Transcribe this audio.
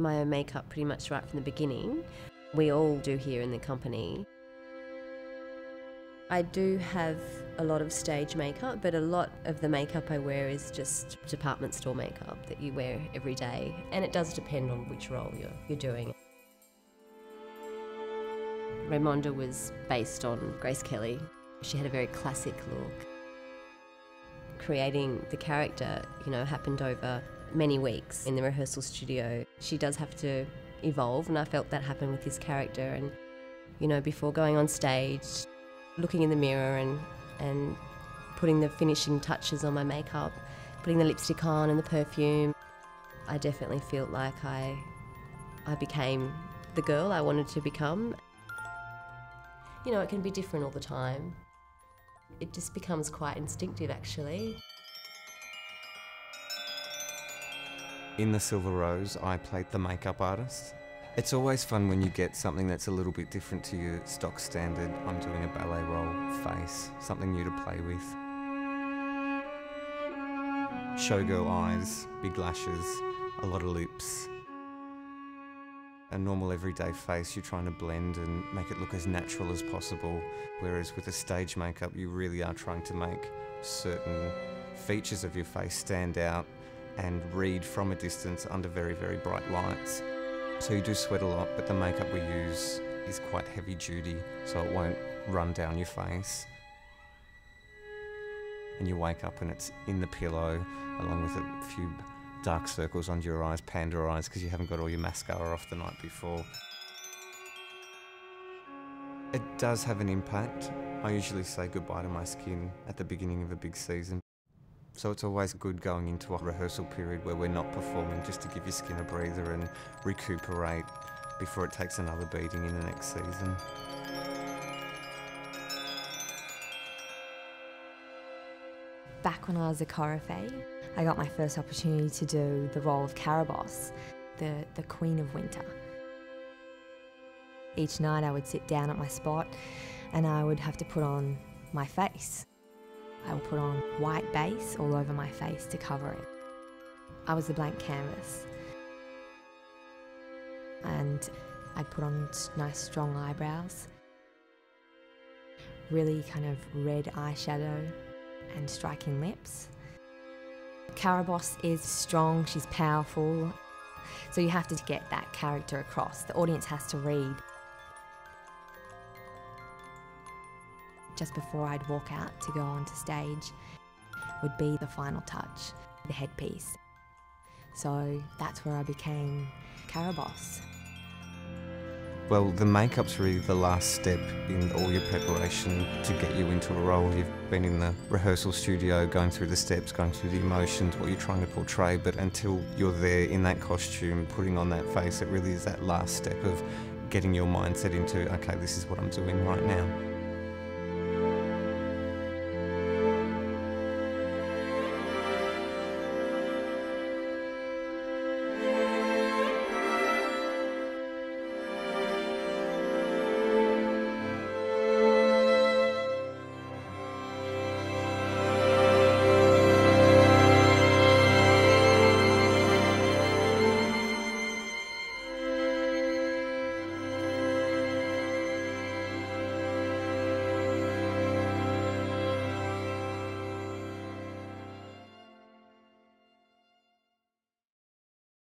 my own makeup pretty much right from the beginning. We all do here in the company. I do have a lot of stage makeup, but a lot of the makeup I wear is just department store makeup that you wear every day, and it does depend on which role you're, you're doing. Raymonda was based on Grace Kelly. She had a very classic look. Creating the character, you know, happened over many weeks in the rehearsal studio. She does have to evolve, and I felt that happen with this character. And, you know, before going on stage, looking in the mirror and, and putting the finishing touches on my makeup, putting the lipstick on and the perfume, I definitely felt like I, I became the girl I wanted to become. You know, it can be different all the time. It just becomes quite instinctive actually. In The Silver Rose, I played the makeup artist. It's always fun when you get something that's a little bit different to your stock standard. I'm doing a ballet role face, something new to play with. Showgirl eyes, big lashes, a lot of lips. A normal everyday face, you're trying to blend and make it look as natural as possible. Whereas with a stage makeup, you really are trying to make certain features of your face stand out and read from a distance under very, very bright lights. So you do sweat a lot, but the makeup we use is quite heavy duty, so it won't run down your face. And you wake up and it's in the pillow, along with a few dark circles under your eyes, panda eyes, because you haven't got all your mascara off the night before. It does have an impact. I usually say goodbye to my skin at the beginning of a big season. So it's always good going into a rehearsal period where we're not performing just to give your skin a breather and recuperate before it takes another beating in the next season. Back when I was a choreographer, I got my first opportunity to do the role of Carabosse, the, the Queen of Winter. Each night I would sit down at my spot and I would have to put on my face. I will put on white base all over my face to cover it. I was a blank canvas. And I'd put on nice strong eyebrows, really kind of red eyeshadow and striking lips. Carabosse is strong, she's powerful, so you have to get that character across. The audience has to read just before I'd walk out to go onto stage would be the final touch, the headpiece. So that's where I became Carabosse. Well, the makeup's really the last step in all your preparation to get you into a role. You've been in the rehearsal studio, going through the steps, going through the emotions, what you're trying to portray, but until you're there in that costume, putting on that face, it really is that last step of getting your mindset into, okay, this is what I'm doing right now.